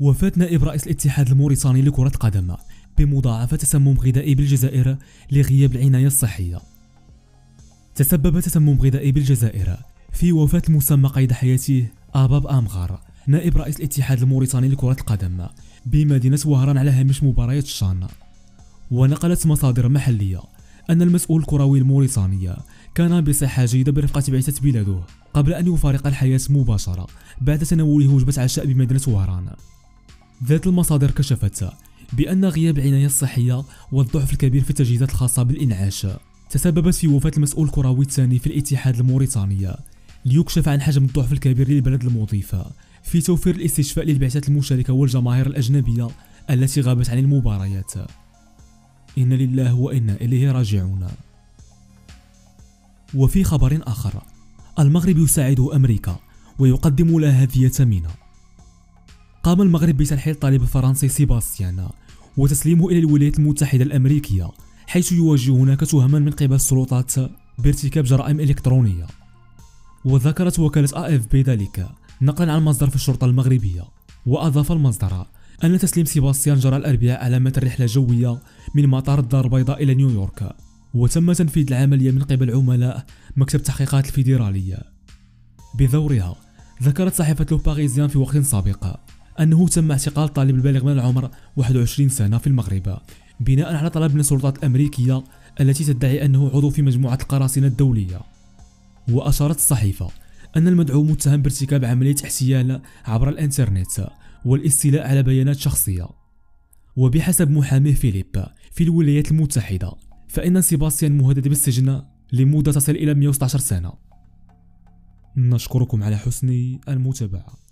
وفاة نائب رئيس الاتحاد الموريتاني لكرة القدم بمضاعفة تسمم غذائي بالجزائر لغياب العناية الصحية. تسبب تسمم غذائي بالجزائر في وفاة المسمى قيد حياته أباب أمغار نائب رئيس الاتحاد الموريتاني لكرة القدم بمدينة وهران على هامش مباريات الشان ونقلت مصادر محلية أن المسؤول الكروي الموريتاني كان بصحة جيدة برفقة بعثة بلاده قبل أن يفارق الحياة مباشرة بعد تناوله وجبة عشاء بمدينة وهران. ذات المصادر كشفت بأن غياب العناية الصحية والضعف الكبير في التجهيزات الخاصة بالإنعاش. تسببت في وفاة المسؤول الكروي الثاني في الاتحاد الموريتاني ليكشف عن حجم الضعف الكبير للبلد المضيف في توفير الاستشفاء للبعثات المشاركة والجماهير الأجنبية التي غابت عن المباريات. إن لله وإنا إليه راجعون. وفي خبر آخر المغرب يساعده أمريكا ويقدم لها هدية ثمينة قام المغرب بترحيل الطالب الفرنسي سيباستيان وتسليمه إلى الولايات المتحدة الأمريكية حيث يواجه هناك تهما من قبل السلطات بارتكاب جرائم إلكترونية. وذكرت وكالة إف بي ذلك نقلا عن مصدر في الشرطة المغربية وأضاف المصدر أن تسليم سيباستيان جرى الأربعاء على متن رحلة جوية من مطار الدار البيضاء إلى نيويورك وتم تنفيذ العملية من قبل عملاء مكتب التحقيقات الفيدرالية. بدورها ذكرت صحيفة لو باريزيان في وقت سابق أنه تم اعتقال طالب البالغ من العمر 21 سنة في المغرب. بناء على طلب من السلطات الأمريكية التي تدعي أنه عضو في مجموعة القراصنة الدولية. وأشارت الصحيفة أن المدعو متهم بارتكاب عملية احتيال عبر الإنترنت والاستيلاء على بيانات شخصية. وبحسب محاميه فيليب في الولايات المتحدة فإن سيباستيان مهدد بالسجن لمدة تصل إلى 116 سنة. نشكركم على حسن المتابعة.